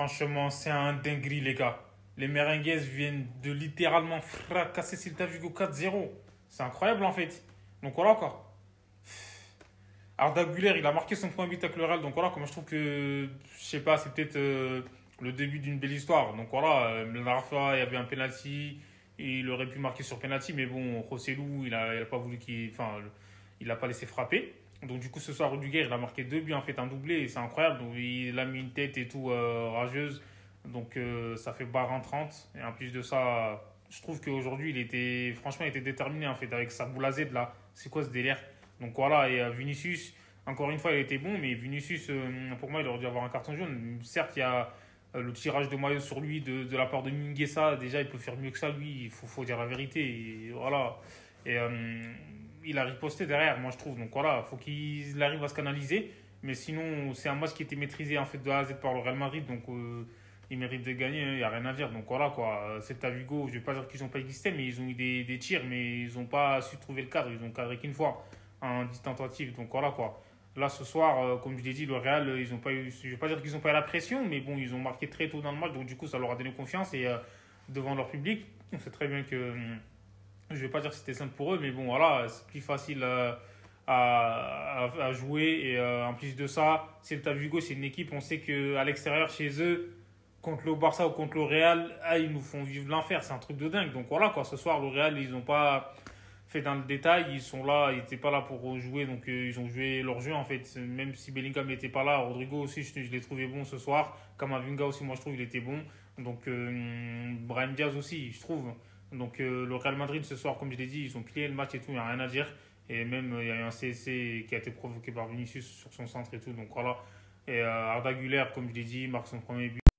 Franchement, c'est un dinguerie, les gars. Les Merengues viennent de littéralement fracasser Celta Vigo 4-0. C'est incroyable, en fait. Donc voilà, quoi. Arda Güler, il a marqué son premier but avec le Real. Donc voilà, comme je trouve que, je sais pas, c'est peut-être euh, le début d'une belle histoire. Donc voilà, euh, la il y avait un penalty. Il aurait pu marquer sur penalty, mais bon, Rossellou, il il a pas voulu qu'il. Enfin, il l'a pas laissé frapper. Donc du coup, ce soir, Rudiger, il a marqué deux buts, en fait, un doublé. C'est incroyable. Donc il a mis une tête et tout euh, rageuse. Donc euh, ça fait barre en 30. Et en plus de ça, je trouve qu'aujourd'hui, il était. Franchement, il était déterminé, en fait, avec sa boule à Z, là. C'est quoi ce délire? Donc voilà, et euh, Vinicius, encore une fois, il était bon, mais Vinicius, pour moi, il aurait dû avoir un carton jaune. Certes, il y a le tirage de maillot sur lui de, de la part de Minguesa. Déjà, il peut faire mieux que ça, lui. Il faut, dire la vérité. Et voilà. Et il a riposté derrière, moi, je trouve. Donc voilà, il faut qu'il arrive à se canaliser. Mais sinon, c'est un match qui était maîtrisé en fait de A à Z par le Real Madrid. Donc euh, il mérite de gagner, il n'y a rien à dire. Donc voilà quoi. C'est à Vigo, je ne vais pas dire qu'ils n'ont pas existé, mais ils ont eu des, des tirs, mais ils n'ont pas su trouver le cadre. Ils ont cadré qu'une fois en 10 tentatives. Donc voilà quoi. Là, ce soir, euh, comme je l'ai dit, le Real, euh, ils ont pas eu, je ne vais pas dire qu'ils n'ont pas eu la pression, mais bon, ils ont marqué très tôt dans le match, donc du coup, ça leur a donné confiance et devant leur public, on sait très bien que, hum, je ne vais pas dire que c'était simple pour eux, mais bon, voilà, c'est plus facile euh, à, à, jouer et euh, en plus de ça, Celta Vigo, c'est une équipe, on sait qu'à l'extérieur, chez eux, contre le Barça ou contre le Real, ah, ils nous font vivre l'enfer, c'est un truc de dingue. Donc voilà, quoi, ce soir, le Real, ils n'ont pas fait dans le détail. Ils sont là, ils n'étaient pas là pour jouer, donc euh, ils ont joué leur jeu en fait. Même si Bellingham n'était pas là, Rodrigo aussi, je, je l'ai trouvé bon ce soir. Kamavinga aussi, moi je trouve il était bon. Donc euh, Brahim Diaz aussi, je trouve. Donc euh, le Real Madrid ce soir, comme je l'ai dit, ils ont plié le match et tout, il n'y a rien à dire. Et même euh, il y a eu un CSC qui a été provoqué par Vinicius sur son centre et tout. Donc voilà. Et euh, Arda Güler, comme je l'ai dit, marque son premier but.